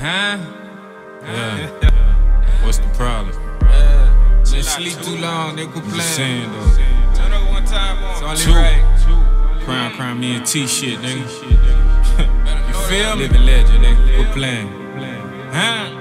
Huh? Yeah. What's the problem? Yeah. Been sleep too long, they quit just saying though. Turn up one time on. It's Two. right. Crown, crown, me and T shit, nigga. You feel me? Living legend, nigga. Quit playing. Huh?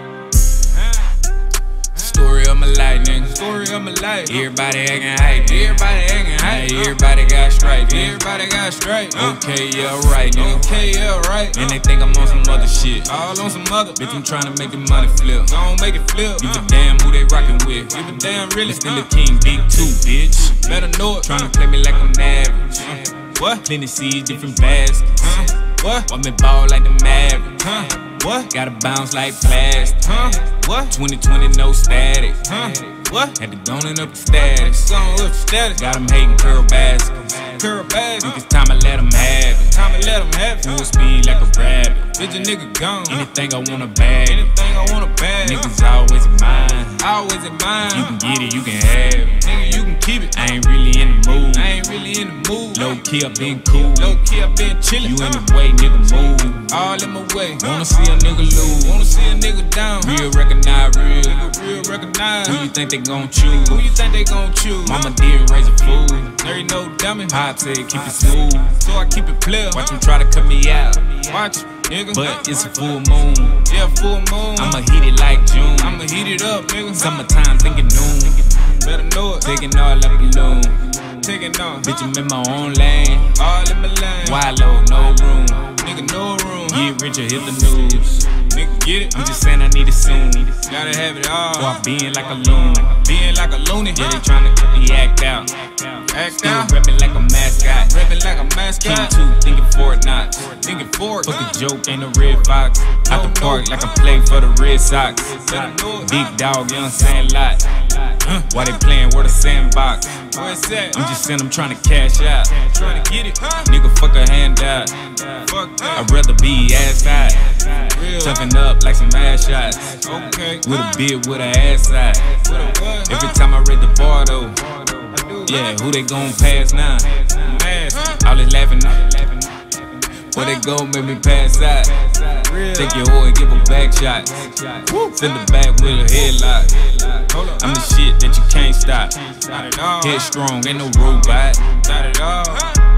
Of my life, nigga. Story of my life. Everybody acting hype, nigga. Everybody acting hype. Everybody got stripes, nigga. Everybody got stripes. Okay, yeah, right, nigga. Okay, yeah, right. And they think I'm on some other shit. All on some other. Bitch, I'm trying to make the money flip. Don't make it flip. Give a damn who they rockin' with. Give a damn really. Still a king, big two, bitch. Better know it. Tryna play me like I'm average. What? Plenty seeds, different baskets. What? Want me ball like the Mavericks. Gotta bounce like plastic. Huh? What? 2020, no static. Huh? What? Had to going up the status. Song with status. Got 'em hating curl baskets. Curl bag. Think it's time I let 'em have it. Time to let them have it. Full speed like a rabbit. Bitch, a nigga gone. Anything I wanna bag. Anything I want to bag. Niggas always mine. Always in mind. You can get it, you can have it. Nigga, you can keep it. I ain't really in the mood. I ain't really in the mood. Low key, I been cool. Low key, I been chillin'. You in the way, nigga, move. All in my way. Wanna see a nigga lose. Wanna see a nigga down. Real recognize real. Nigga real recognize. Who you think they gon' choose? Who you think they gon' choose? Mama didn't raise a fool. There ain't no dummy. Pop said keep it smooth. So I keep it player. Watch them try to cut me out. Watch, nigga. But it's a full moon. yeah, full moon. I'ma heat it like June. I'ma heat it up, nigga. Summertime thinking noon. Better know it. Taking all up balloon. Taking on. Bitch, I'm in my own lane. All in my lane. Wide low, no room. Nigga, no room. Get richer, hit the news. Nigga, get it. I'm just saying I need it soon. Gotta have it all. I'm being like a loon. Being like a loony. Yeah, they tryna cut the act out. Act Still out. reppin' like a mascot. Rapping like a King mascot. two, thinking Fort Knox. Thinking forward. Fuck a joke, ain't a red fox. Out the park like I play for the Red Sox. Better know it. Big dog, young sandlot. Why they playin' where the sandbox? Where it's at? I'm just saying I'm tryna cash out. trying to get it. Huh? Nigga, fuck a hand out. Fuck that. I'd rather be ass high. Real. Tucking up like some ass shots. Okay. With a beard with a ass side. With? Every time I read the bar though. Yeah, who they gon' pass now? All they laughing. Where they go, make me pass out. Take your hoe and give a back shot. Send the back with a headlock. I'm the shit that you can't stop. All. Headstrong, ain't no robot. Not at all.